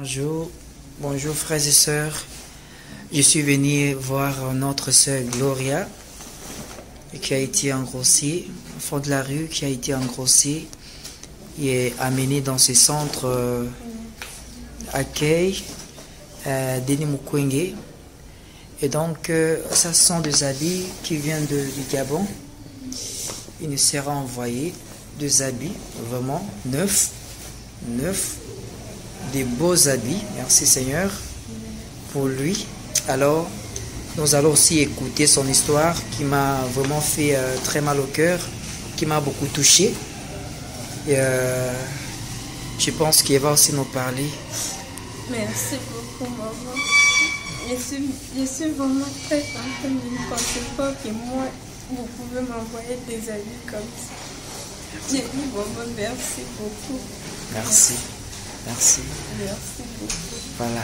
Bonjour, bonjour frères et sœurs. Je suis venu voir notre sœur Gloria, qui a été engrossée, fond de la rue, qui a été engrossée et amenée dans ce centre euh, accueil euh, Denis Mukwege. Et donc, euh, ça sont des habits qui viennent du Gabon. Il nous sera envoyé des habits vraiment neufs, neufs, des beaux habits. Merci Seigneur pour lui. Alors, nous allons aussi écouter son histoire qui m'a vraiment fait euh, très mal au cœur, qui m'a beaucoup touché. Et euh, je pense qu'il va aussi nous parler. Merci beaucoup, maman. Je suis, je suis vraiment très contente. Je ne pensais pas que moi, vous pouvez m'envoyer des amis comme ça. Je dis maman, merci beaucoup. Merci. Merci. Merci beaucoup. Voilà.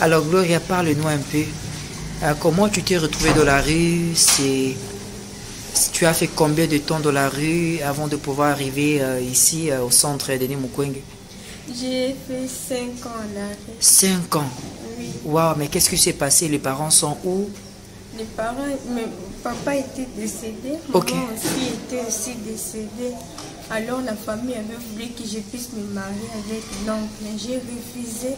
Alors, Gloria, parle-nous un peu. Euh, comment tu t'es retrouvée dans la rue? C'est tu as fait combien de temps dans la rue avant de pouvoir arriver euh, ici euh, au centre Denis Mukwege? J'ai fait 5 ans à l'arrêt. Cinq ans? Oui. Waouh, mais qu'est-ce qui s'est passé? Les parents sont où? Les parents, mais papa était décédé, maman aussi était aussi décédée. Alors la famille avait voulu que je puisse me marier avec l'oncle. Mais J'ai refusé.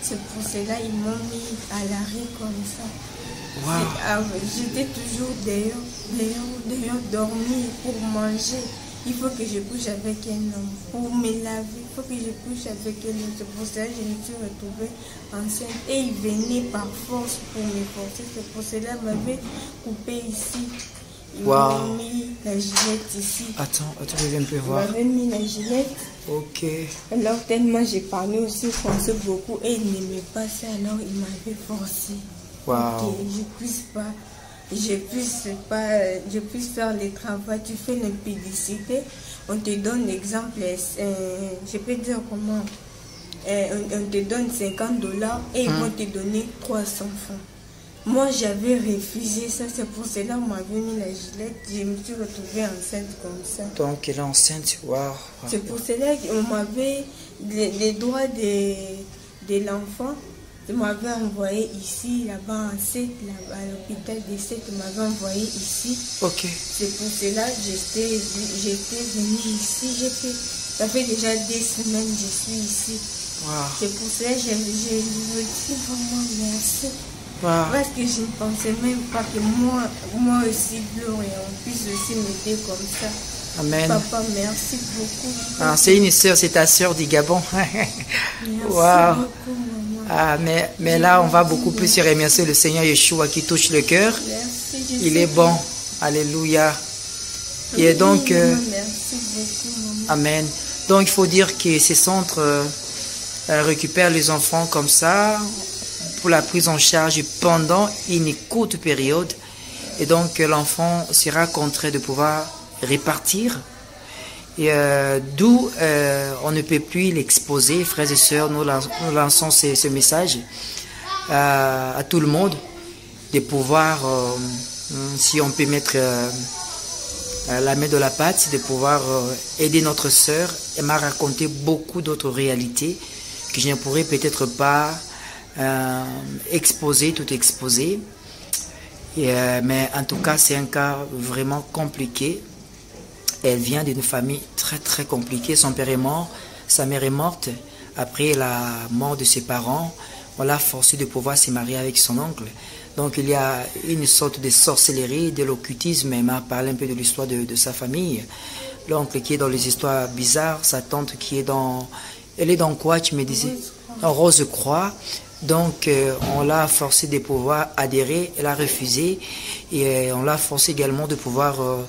C'est pour cela qu'ils m'ont mis à l'arrêt comme ça. Ah J'étais toujours dehors, dehors, dehors, dormir pour manger. Il faut que je couche avec un homme pour me laver. Il faut que je couche avec un homme. C'est pour ça que je me suis retrouvée enceinte. Et il venait par force pour me forcer. C'est pour cela m'avait coupé ici. Mis la gilette ici. Attends, attends, je viens Il voir. m'avait mis la gilette. Ok. Alors tellement j'ai parlé aussi français beaucoup et il n'aimait pas ça. Alors il m'avait forcé Waouh. que je puisse pas, je puisse pas, je puisse faire le travail. Tu fais une publicité, on te donne exemple, euh, je peux dire comment, euh, on, on te donne 50 dollars et ils vont te donner 300 francs. Moi j'avais refusé ça, c'est pour cela qu'on m'avait mis la gilette, je me suis retrouvée enceinte comme ça. Donc, elle est enceinte. Waouh. C'est pour cela qu'on m'avait les, les droits de, de l'enfant. On m'avait envoyé ici, là-bas en 7, là à l'hôpital de 7, on m'avait envoyé ici. Ok. C'est pour cela que j'étais venue ici. Ça fait déjà des semaines que je suis ici. C'est pour cela que je, je me dis vraiment merci. Parce que je ne pensais même pas que moi, moi aussi, Gloria, on puisse aussi m'aider comme ça. Amen. Papa, merci beaucoup. Ah, c'est une sœur, c'est ta sœur du Gabon. Merci beaucoup, maman. Ah, mais, mais là, on va beaucoup plus remercier le Seigneur Yeshua qui touche le cœur. Merci, Il est bon. Alléluia. Et donc, euh, merci beaucoup, maman. Amen. Donc, il faut dire que ces centres euh, récupèrent les enfants comme ça pour la prise en charge pendant une courte période. Et donc, l'enfant sera contraint de pouvoir répartir. Et euh, d'où euh, on ne peut plus l'exposer, frères et sœurs, nous, lan- nous lançons ce, message euh, à tout le monde de pouvoir, si on peut mettre la main de la pâte, de pouvoir aider notre sœur. Elle m'a raconté beaucoup d'autres réalités que je ne pourrais peut-être pas euh, exposer, tout exposer. Et, euh, mais en tout cas, c'est un cas vraiment compliqué. Elle vient d'une famille très très compliquée. Son père est mort, sa mère est morte. Après la mort de ses parents, on l'a forcé de pouvoir se marier avec son oncle. Donc il y a une sorte de sorcellerie, de l'occultisme. Elle m'a parlé un peu de l'histoire de, de sa famille. L'oncle qui est dans les histoires bizarres, sa tante qui est dans... Elle est dans quoi, tu me disais? Rose Croix. Donc, euh, on l'a forcé de pouvoir adhérer, elle a refusé, et euh, on l'a forcé également de pouvoir euh,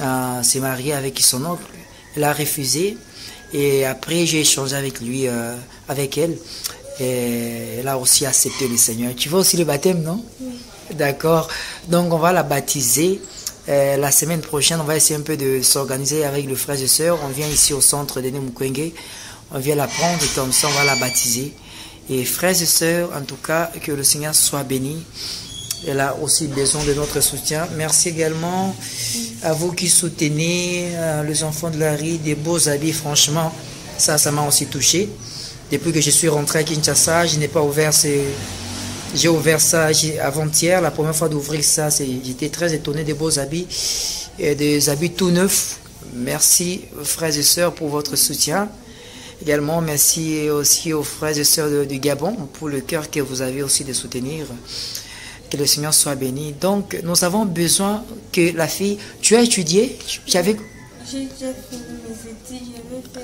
euh, se marier avec son oncle. Elle a refusé, et après j'ai échangé avec lui, avec elle, et elle a aussi accepté le Seigneur. Tu vois aussi le baptême, non? D'accord. Donc, on va la baptiser. Euh, la semaine prochaine, on va essayer un peu de s'organiser avec le frère et sœurs. On vient ici au centre de Mukwege. On vient la prendre et comme ça, on va la baptiser. Et frères et sœurs, en tout cas, que le Seigneur soit béni. Elle a aussi besoin de notre soutien. Merci également à vous qui soutenez euh, les enfants de la rue, des beaux habits, franchement. Ça, ça m'a aussi touché. Depuis que je suis rentré à Kinshasa, je n'ai pas ouvert ces... J'ai ouvert ça avant-hier, la première fois d'ouvrir ça, j'étais très étonné des beaux habits et des habits tout neufs. Merci frères et sœurs pour votre soutien. Également, merci aussi aux frères et sœurs du Gabon pour le cœur que vous avez aussi de soutenir. Que le Seigneur soit béni. Donc, nous avons besoin que la fille... Tu as étudié? J'ai déjà fini mes études, je vais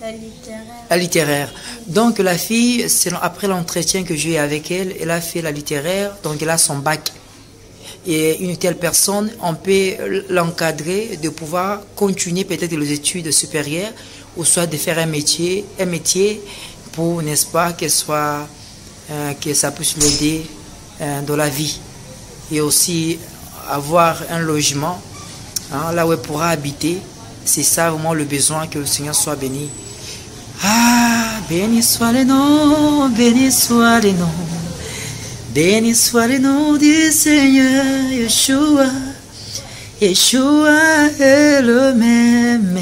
la littéraire. La littéraire. Donc, la fille, après l'entretien que j'ai eu avec elle, elle a fait la littéraire, donc elle a son bac. Et une telle personne, on peut l'encadrer de pouvoir continuer peut-être les études supérieures ou soit de faire un métier, pour, n'est-ce pas, euh, que ça puisse l'aider euh, dans la vie. Et aussi avoir un logement, hein, là où elle pourra habiter. C'est ça vraiment le besoin que le Seigneur soit béni. Ah, béni soit le nom, béni soit le nom. Béni soit le nom du Seigneur, Yeshua. Yeshua est le même.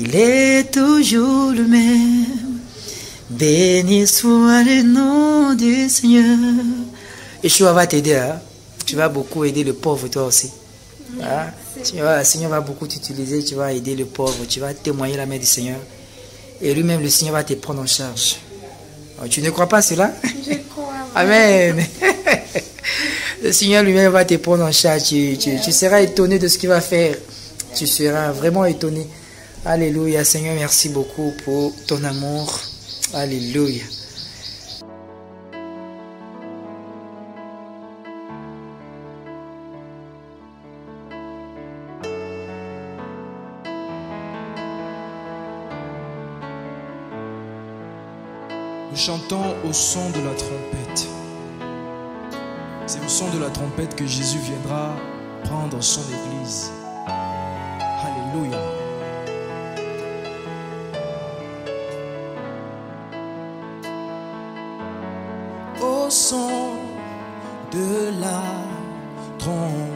Il est toujours le même. Béni soit le nom du Seigneur. Yeshua va t'aider. Hein? Tu vas beaucoup aider le pauvre toi aussi. Hein? Tu le Seigneur va beaucoup t'utiliser. Tu vas aider le pauvre. Tu vas témoigner la main du Seigneur. Et lui-même, le Seigneur va te prendre en charge. Oh, tu ne crois pas cela? Je crois. Amen. le Seigneur lui-même va te prendre en charge. Tu, tu seras étonné de ce qu'il va faire. Tu seras vraiment étonné. Alléluia. Seigneur, merci beaucoup pour ton amour. Alléluia. Nous chantons au son de la trompette. C'est au son de la trompette que Jésus viendra prendre son Église. Son de la trompette